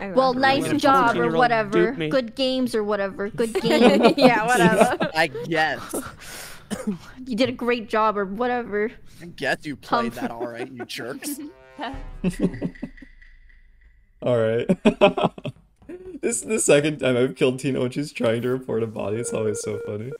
Well, nice job or whatever. Good games or whatever. Good game. yeah, whatever. I guess. you did a great job or whatever. I guess you played that all right, you jerks. All right. this is the second time I've killed Tina when she's trying to report a body. It's always so funny.